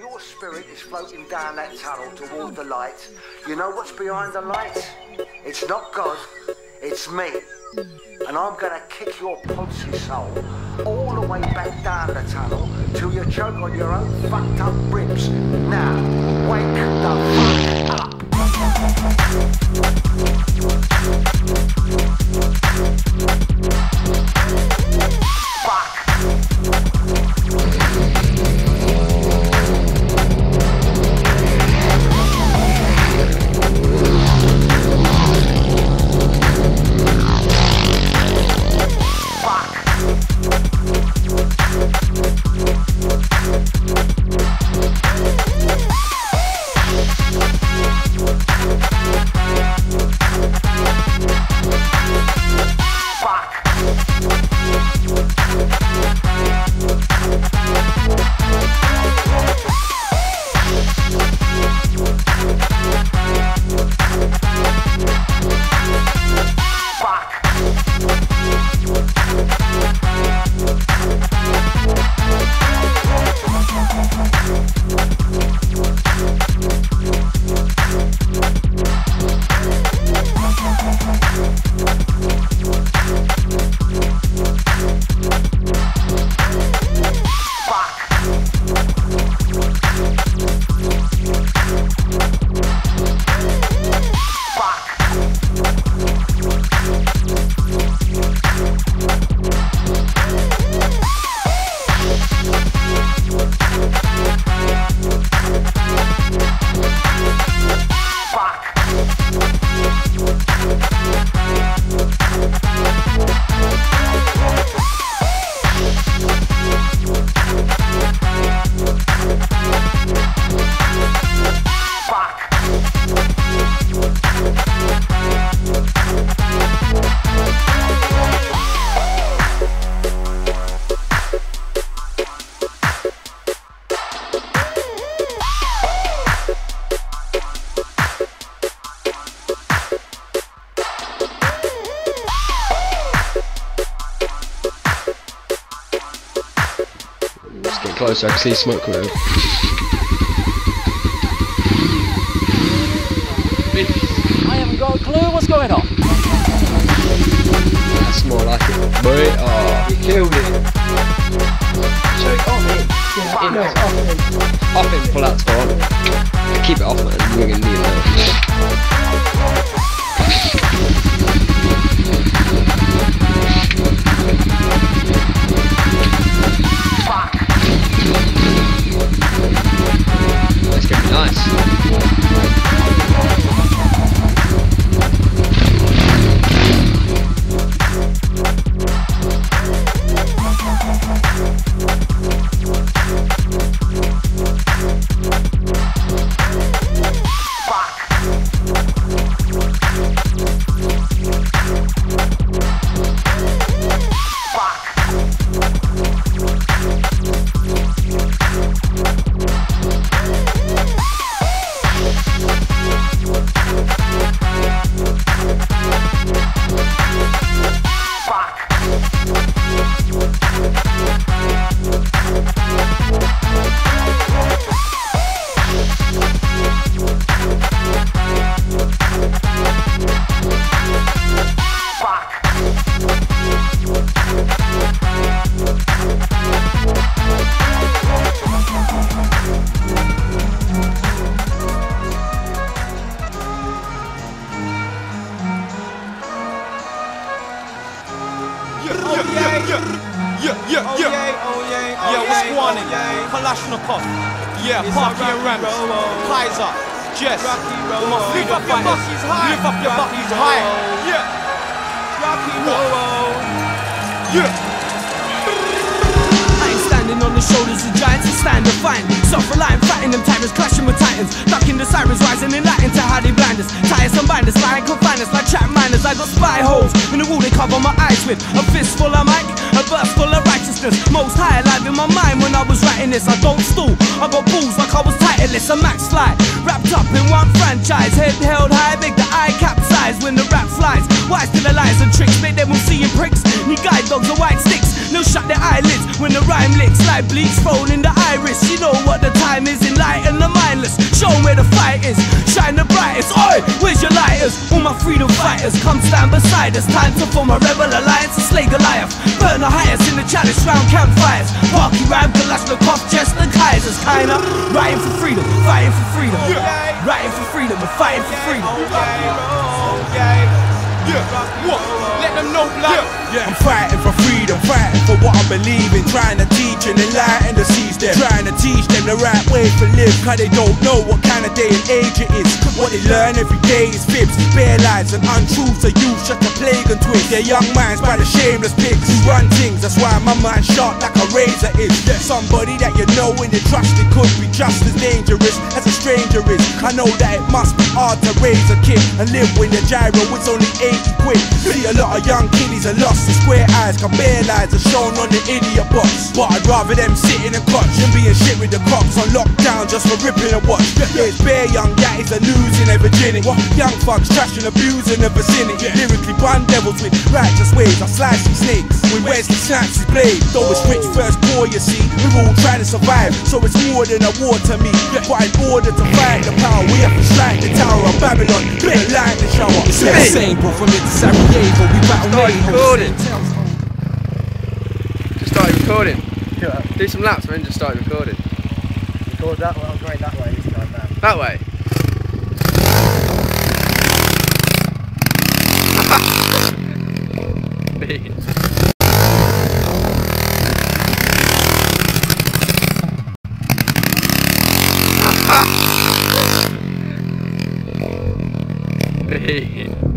your spirit is floating down that tunnel toward the light, you know what's behind the light? It's not God, it's me. And I'm gonna kick your poncy soul all the way back down the tunnel till you choke on your own fucked up ribs. Now, wake the fuck up. Just get closer, I can see smoke coming out. I haven't got a clue what's going on. That's more like it. Boy, oh. You killed it. So off it. Yeah, in, off, off him, pull out spot. Keep it off, man. We're gonna need that. Kalashnikov. Yeah, Parky and Rams. Kaiser. Jess. With my freedom fighters. Lift up your buckies high. Yeah. What? Yeah. I ain't standing on the shoulders of giants and stand defiant. Self-reliant, fighting them tyrants, clashing with titans. Ducking the sirens, rising in light into how they blind us. Tires and binders, lying confine us like trap miners. I got spy holes in the wall they cover my eyes with. A fist full of mic, a burst full of consciousness. Most high alive in my mind when I was writing this. I don't stall. I got balls like I was titleless. A max slide, wrapped up in one franchise. Head held high, make the eye capsize when the rap flies. Wise to the lies and tricks, make them all seein' pricks. New guide dogs are white sticks. No shut their eyelids when the rhyme licks. like bleach. thrown in the iris. You know what the time is. Enlighten the mindless. Show where the fight is. Shine the brightest. Oi, where's your lighters? All my freedom fighters, come stand beside us. Time to form a rebel alliance the the chalice round campfires. Parky Ram, Kalashnikov, Chester, Kaisers, kinda. Writing for freedom, fighting for freedom. Writing for freedom, and fighting for freedom. Yeah, what? Let them know, blood. Yeah. I'm fighting for freedom, fighting for what I believe in, trying to teach and enlighten the seas them, trying to teach them the right way to live, cause they don't know what kind of day and age it is. What they learn every day is fibs, bare lies and untruths of youth, shut the plague and twist their young minds by the shameless pigs who run things. That's why my mind's sharp like a razor is. Somebody that you know and you trust, it could be just as dangerous as a stranger is. I know that it must be hard to raise a kid and live when the giro is only 80 quid. See a lot of young kiddies are lost in square eyes, can bare lies are shown on the idiot box. But I'd rather them sit in a crutch than being shit with the cops on lockdown just for ripping a watch. There's bare young guys are losing their virginity. Young thugs trashing, abusing the vicinity. Lyrically, blind devils with righteous ways. I slice these snakes with Wesley Snipes his blade. Though it's rich first poor, you see, we're all try to survive. So it's more than a war to me. But in order to fight the power, we have to strike the tower of Babylon. Big light the shower. It's the same, bro, from it to Sarajevo. We battle Start Mayhem. recording. Just started recording. Do some laps and then just start recording. Record that way, I'm going that way this time now. That way. Me. Me.